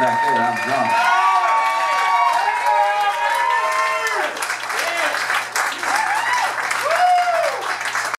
back there. I'm drunk.